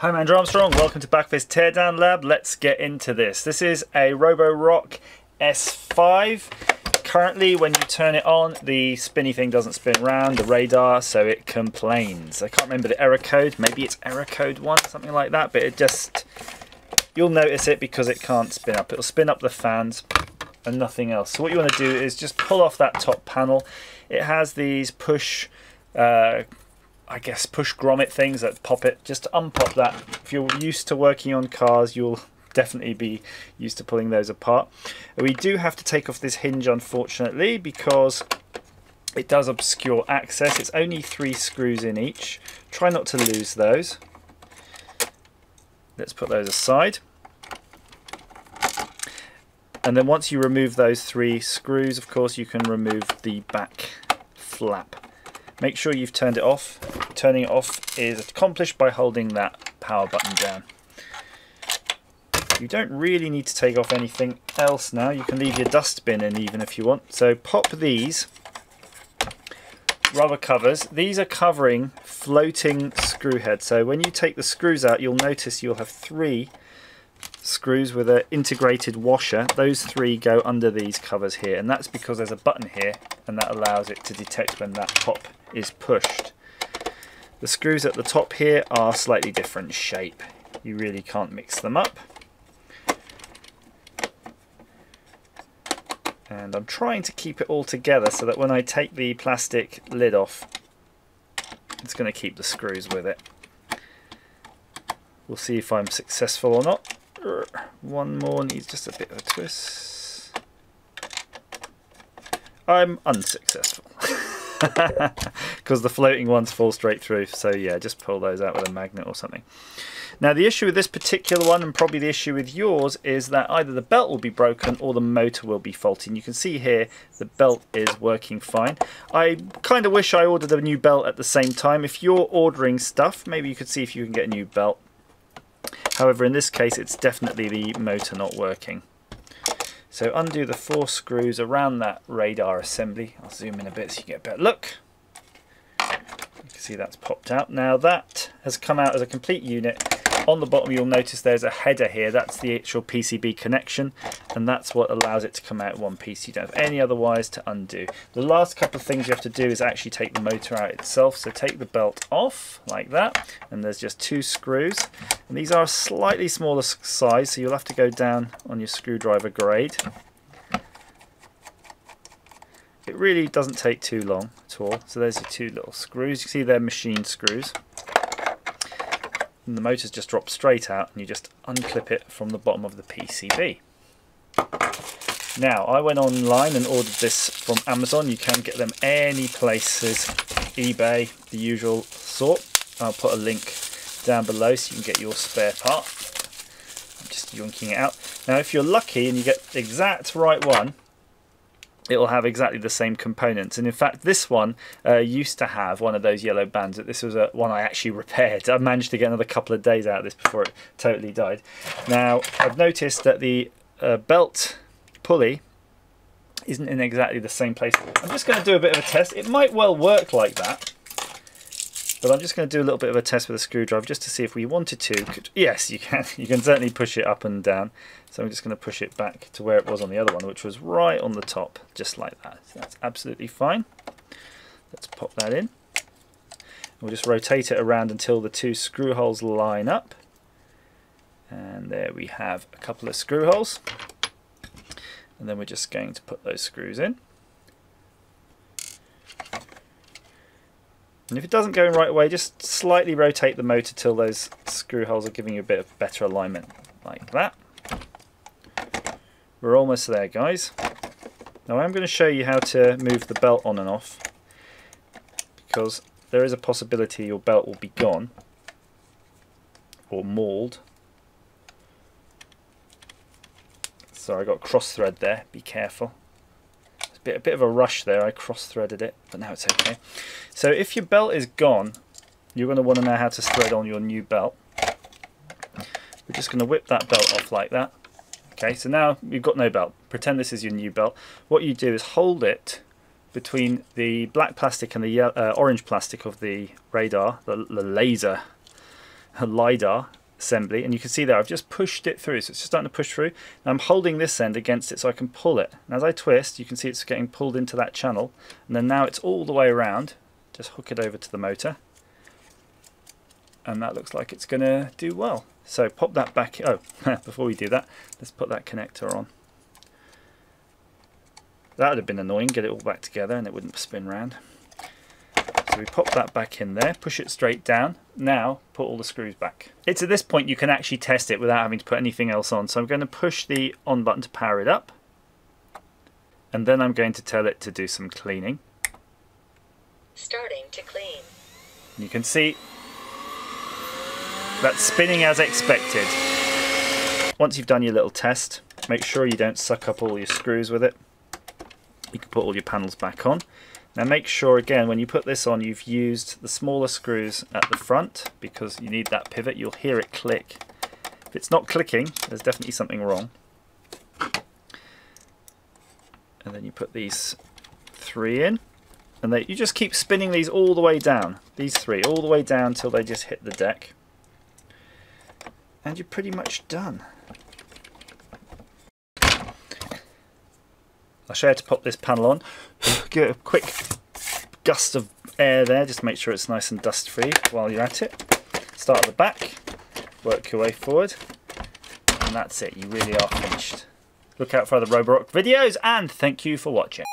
Hi, I'm Andrew Armstrong. Welcome to Backoffice Teardown Lab. Let's get into this. This is a Roborock S5. Currently, when you turn it on, the spinny thing doesn't spin around, the radar, so it complains. I can't remember the error code. Maybe it's error code 1, something like that, but it just... You'll notice it because it can't spin up. It'll spin up the fans and nothing else. So what you want to do is just pull off that top panel. It has these push... Uh, I guess push grommet things that pop it. Just to unpop that. If you're used to working on cars, you'll definitely be used to pulling those apart. We do have to take off this hinge unfortunately because it does obscure access. It's only three screws in each. Try not to lose those. Let's put those aside. And then once you remove those three screws, of course, you can remove the back flap. Make sure you've turned it off. Turning it off is accomplished by holding that power button down. You don't really need to take off anything else now. You can leave your dustbin in even if you want. So pop these rubber covers. These are covering floating screw heads. So when you take the screws out, you'll notice you'll have three screws with an integrated washer. Those three go under these covers here. And that's because there's a button here and that allows it to detect when that pop is pushed. The screws at the top here are slightly different shape. You really can't mix them up. And I'm trying to keep it all together so that when I take the plastic lid off, it's going to keep the screws with it. We'll see if I'm successful or not. One more needs just a bit of a twist. I'm unsuccessful. because the floating ones fall straight through. So yeah, just pull those out with a magnet or something. Now the issue with this particular one, and probably the issue with yours, is that either the belt will be broken or the motor will be faulty. And you can see here the belt is working fine. I kind of wish I ordered a new belt at the same time. If you're ordering stuff, maybe you could see if you can get a new belt. However, in this case, it's definitely the motor not working. So undo the four screws around that radar assembly. I'll zoom in a bit so you get a better look. You can see that's popped out. Now that has come out as a complete unit on the bottom you'll notice there's a header here. That's the actual PCB connection and that's what allows it to come out one piece. You don't have any other wires to undo. The last couple of things you have to do is actually take the motor out itself. So take the belt off like that and there's just two screws. And these are a slightly smaller size so you'll have to go down on your screwdriver grade. It really doesn't take too long at all. So there's your two little screws. You see they're machine screws the motor's just drop straight out and you just unclip it from the bottom of the PCB. Now I went online and ordered this from Amazon. You can get them any places, eBay, the usual sort. I'll put a link down below so you can get your spare part. I'm just yoinking it out. Now if you're lucky and you get the exact right one, it will have exactly the same components. And in fact, this one uh, used to have one of those yellow bands. This was a, one I actually repaired. I managed to get another couple of days out of this before it totally died. Now, I've noticed that the uh, belt pulley isn't in exactly the same place. I'm just going to do a bit of a test. It might well work like that. But I'm just going to do a little bit of a test with a screwdriver just to see if we wanted to. Could, yes, you can. You can certainly push it up and down. So I'm just going to push it back to where it was on the other one, which was right on the top, just like that. So that's absolutely fine. Let's pop that in. We'll just rotate it around until the two screw holes line up. And there we have a couple of screw holes. And then we're just going to put those screws in. And if it doesn't go in right away, just slightly rotate the motor till those screw holes are giving you a bit of better alignment, like that. We're almost there, guys. Now I'm going to show you how to move the belt on and off, because there is a possibility your belt will be gone, or mauled. So I got cross thread there, be careful bit, a bit of a rush there. I cross-threaded it, but now it's okay. So if your belt is gone, you're going to want to know how to thread on your new belt. We're just going to whip that belt off like that. Okay, so now you've got no belt. Pretend this is your new belt. What you do is hold it between the black plastic and the uh, orange plastic of the radar, the, the laser LiDAR assembly and you can see there I've just pushed it through so it's just starting to push through. Now I'm holding this end against it so I can pull it. And as I twist you can see it's getting pulled into that channel and then now it's all the way around. Just hook it over to the motor and that looks like it's gonna do well. So pop that back oh before we do that let's put that connector on. That would have been annoying get it all back together and it wouldn't spin round so we pop that back in there, push it straight down. Now put all the screws back. It's at this point you can actually test it without having to put anything else on. So I'm going to push the on button to power it up. And then I'm going to tell it to do some cleaning. Starting to clean. You can see that's spinning as expected. Once you've done your little test, make sure you don't suck up all your screws with it. You can put all your panels back on. Now make sure again when you put this on you've used the smaller screws at the front because you need that pivot. You'll hear it click. If it's not clicking there's definitely something wrong. And then you put these three in and they, you just keep spinning these all the way down. These three all the way down till they just hit the deck. And you're pretty much done. I'll show you how to pop this panel on. Give it a quick gust of air there, just make sure it's nice and dust free while you're at it. Start at the back, work your way forward, and that's it, you really are finished. Look out for other Roborock videos, and thank you for watching.